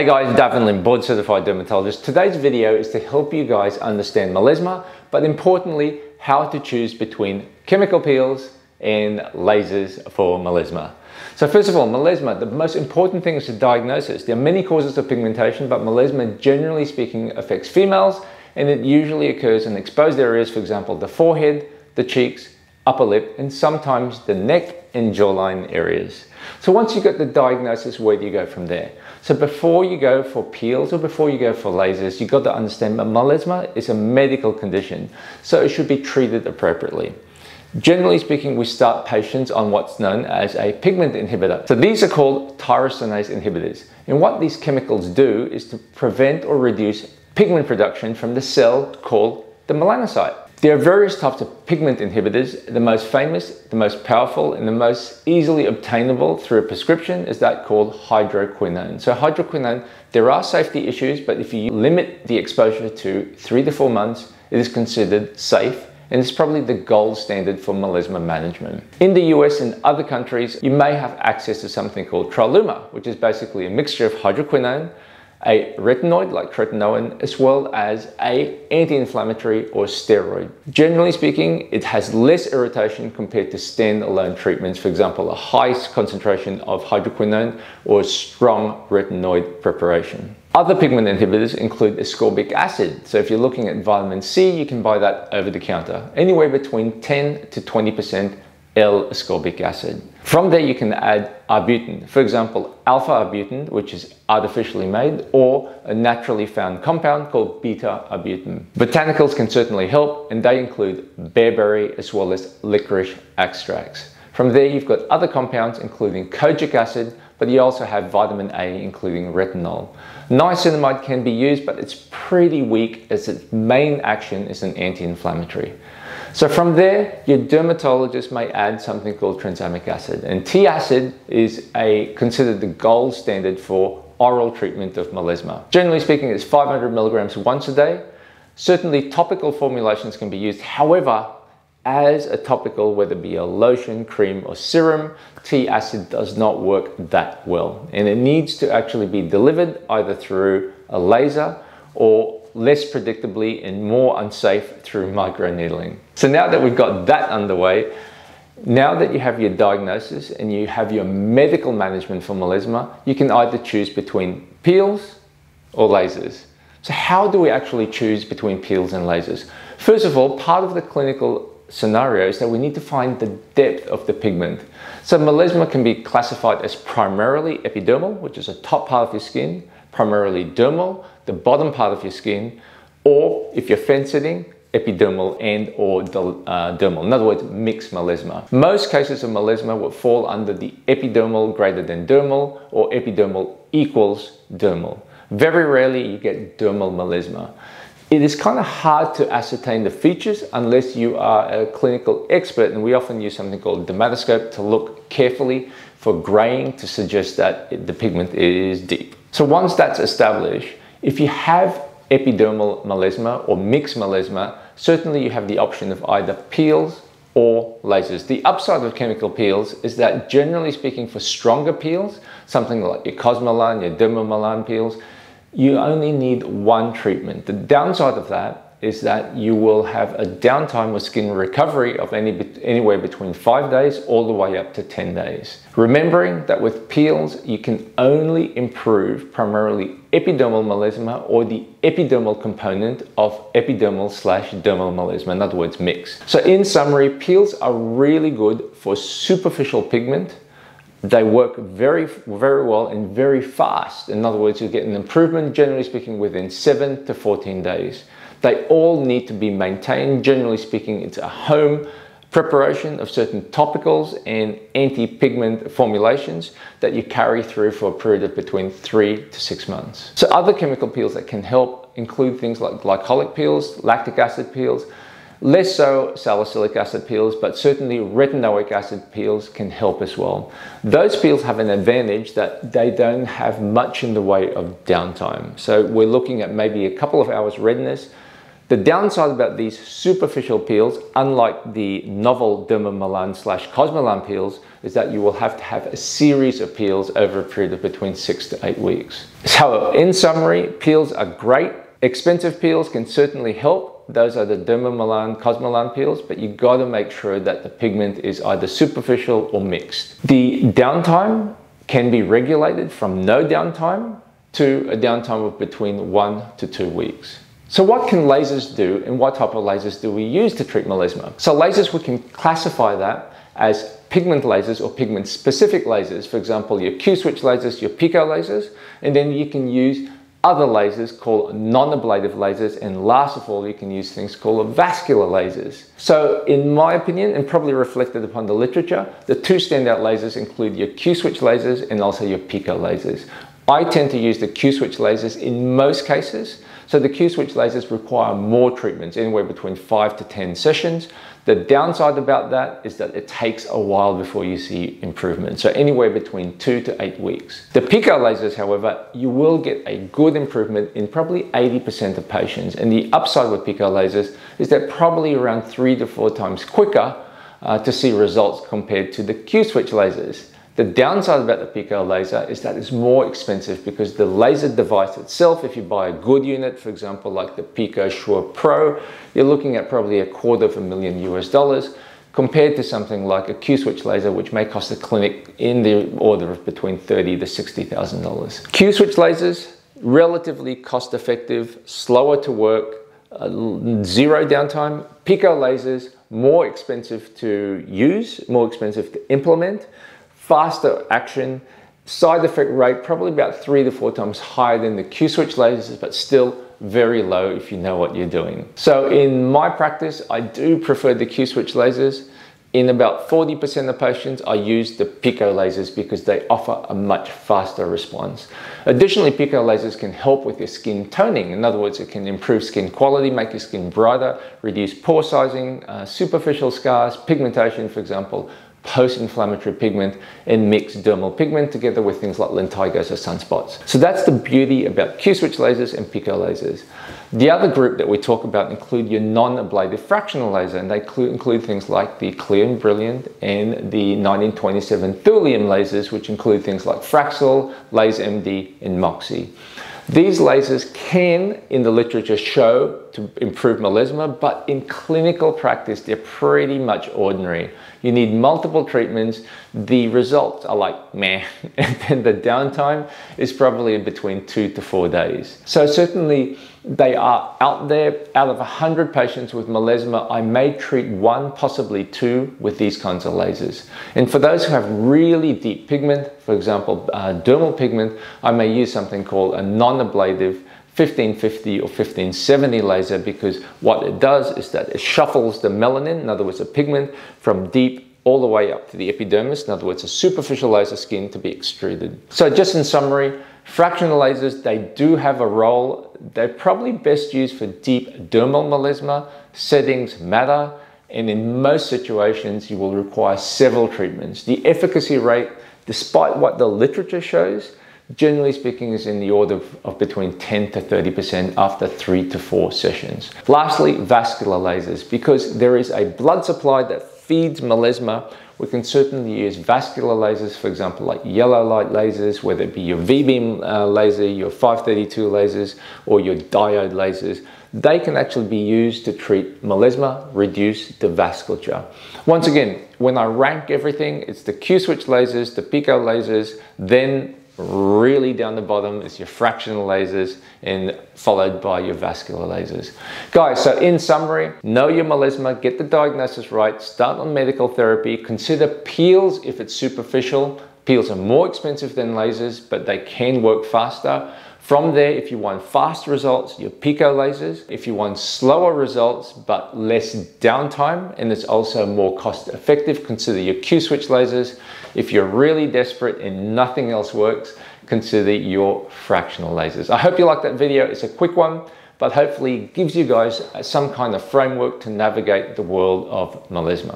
Hey guys, Davin Lim, board certified dermatologist. Today's video is to help you guys understand melasma, but importantly, how to choose between chemical peels and lasers for melasma. So first of all, melasma, the most important thing is to diagnose it. There are many causes of pigmentation, but melasma, generally speaking, affects females, and it usually occurs in exposed areas, for example, the forehead, the cheeks, upper lip, and sometimes the neck and jawline areas. So once you get the diagnosis, where do you go from there? So before you go for peels or before you go for lasers, you've got to understand that melasma is a medical condition, so it should be treated appropriately. Generally speaking, we start patients on what's known as a pigment inhibitor. So these are called tyrosinase inhibitors. And what these chemicals do is to prevent or reduce pigment production from the cell called the melanocyte. There are various types of pigment inhibitors. The most famous, the most powerful, and the most easily obtainable through a prescription is that called hydroquinone. So hydroquinone, there are safety issues, but if you limit the exposure to three to four months, it is considered safe and it's probably the gold standard for melasma management. In the US and other countries, you may have access to something called Triluma, which is basically a mixture of hydroquinone, a retinoid like tretinoin as well as a anti-inflammatory or steroid. Generally speaking, it has less irritation compared to standalone treatments, for example, a high concentration of hydroquinone or strong retinoid preparation. Other pigment inhibitors include ascorbic acid. So if you're looking at vitamin C, you can buy that over the counter, anywhere between 10 to 20% L-ascorbic acid. From there you can add arbutin, for example alpha-arbutin which is artificially made or a naturally found compound called beta-arbutin. Botanicals can certainly help and they include bearberry as well as licorice extracts. From there you've got other compounds including kojic acid but you also have vitamin A including retinol. Niacinamide can be used but it's pretty weak as its main action is an anti-inflammatory. So from there, your dermatologist may add something called tranexamic acid. And T-acid is a, considered the gold standard for oral treatment of melasma. Generally speaking, it's 500 milligrams once a day. Certainly topical formulations can be used. However, as a topical, whether it be a lotion, cream, or serum, T-acid does not work that well. And it needs to actually be delivered either through a laser or less predictably and more unsafe through microneedling. So now that we've got that underway, now that you have your diagnosis and you have your medical management for melasma, you can either choose between peels or lasers. So how do we actually choose between peels and lasers? First of all, part of the clinical scenario is that we need to find the depth of the pigment. So melasma can be classified as primarily epidermal, which is the top part of your skin, primarily dermal, the bottom part of your skin, or if you're fence sitting, epidermal and or uh, dermal. In other words, mixed melasma. Most cases of melasma will fall under the epidermal greater than dermal or epidermal equals dermal. Very rarely you get dermal melasma. It is kind of hard to ascertain the features unless you are a clinical expert and we often use something called dermatoscope to look carefully for graying to suggest that the pigment is deep. So once that's established, if you have epidermal melasma or mixed melasma, certainly you have the option of either peels or lasers. The upside of chemical peels is that generally speaking for stronger peels, something like your Cosmelan, your Dermamelan peels, you only need one treatment. The downside of that is that you will have a downtime or skin recovery of any, anywhere between five days all the way up to 10 days. Remembering that with peels, you can only improve primarily epidermal melasma or the epidermal component of epidermal slash dermal melasma, in other words, mix. So in summary, peels are really good for superficial pigment, they work very, very well and very fast. In other words, you get an improvement, generally speaking, within 7 to 14 days. They all need to be maintained. Generally speaking, it's a home preparation of certain topicals and anti-pigment formulations that you carry through for a period of between three to six months. So other chemical peels that can help include things like glycolic peels, lactic acid peels, less so salicylic acid peels, but certainly retinoic acid peels can help as well. Those peels have an advantage that they don't have much in the way of downtime. So we're looking at maybe a couple of hours redness, The downside about these superficial peels, unlike the novel Dermamelan slash Cosmelan peels, is that you will have to have a series of peels over a period of between six to eight weeks. So in summary, peels are great. Expensive peels can certainly help. Those are the Dermamelan, Cosmelan peels, but you gotta make sure that the pigment is either superficial or mixed. The downtime can be regulated from no downtime to a downtime of between one to two weeks. So what can lasers do and what type of lasers do we use to treat melasma? So lasers, we can classify that as pigment lasers or pigment specific lasers. For example, your Q-switch lasers, your pico lasers, and then you can use other lasers called non-ablative lasers and last of all you can use things called vascular lasers. So in my opinion and probably reflected upon the literature the two standout lasers include your Q-switch lasers and also your pico lasers. I tend to use the Q-switch lasers in most cases so the Q-switch lasers require more treatments, anywhere between five to 10 sessions. The downside about that is that it takes a while before you see improvement. So anywhere between two to eight weeks. The pico lasers, however, you will get a good improvement in probably 80% of patients. And the upside with pico lasers is that probably around three to four times quicker uh, to see results compared to the Q-switch lasers. The downside about the Pico laser is that it's more expensive because the laser device itself, if you buy a good unit, for example, like the PicoSure Pro, you're looking at probably a quarter of a million US dollars compared to something like a Q-switch laser, which may cost the clinic in the order of between thirty to $60,000. Q-switch lasers, relatively cost effective, slower to work, uh, zero downtime. Pico lasers, more expensive to use, more expensive to implement faster action, side effect rate probably about three to four times higher than the Q-switch lasers, but still very low if you know what you're doing. So in my practice, I do prefer the Q-switch lasers. In about 40% of patients, I use the Pico lasers because they offer a much faster response. Additionally, Pico lasers can help with your skin toning. In other words, it can improve skin quality, make your skin brighter, reduce pore sizing, uh, superficial scars, pigmentation, for example, post-inflammatory pigment and mixed dermal pigment together with things like lentigos or sunspots. So that's the beauty about Q-switch lasers and pico lasers. The other group that we talk about include your non-ablative fractional laser and they include things like the Clear and Brilliant and the 1927 thulium lasers which include things like Fraxel, Laser MD and Moxi. These lasers can, in the literature, show to improve melasma, but in clinical practice, they're pretty much ordinary. You need multiple treatments. The results are like meh, and then the downtime is probably in between two to four days. So certainly they are out there. Out of 100 patients with melasma, I may treat one, possibly two with these kinds of lasers. And for those who have really deep pigment, for example, uh, dermal pigment, I may use something called a non-ablative 1550 or 1570 laser because what it does is that it shuffles the melanin, in other words, the pigment, from deep all the way up to the epidermis, in other words, a superficial laser skin to be extruded. So just in summary, fractional lasers, they do have a role. They're probably best used for deep dermal melasma. Settings matter, and in most situations, you will require several treatments. The efficacy rate, despite what the literature shows, generally speaking is in the order of, of, between 10 to 30% after three to four sessions. Lastly, vascular lasers. Because there is a blood supply that feeds melasma, we can certainly use vascular lasers, for example, like yellow light lasers, whether it be your V-beam uh, laser, your 532 lasers, or your diode lasers. They can actually be used to treat melasma, reduce the vasculature. Once again, when I rank everything, it's the Q-switch lasers, the pico lasers, then really down the bottom is your fractional lasers and followed by your vascular lasers. Guys, so in summary, know your melasma, get the diagnosis right, start on medical therapy, consider peels if it's superficial. Peels are more expensive than lasers, but they can work faster. From there, if you want fast results, your Pico lasers. If you want slower results, but less downtime, and it's also more cost effective, consider your Q-switch lasers. If you're really desperate and nothing else works, consider your fractional lasers. I hope you liked that video. It's a quick one, but hopefully gives you guys some kind of framework to navigate the world of melasma.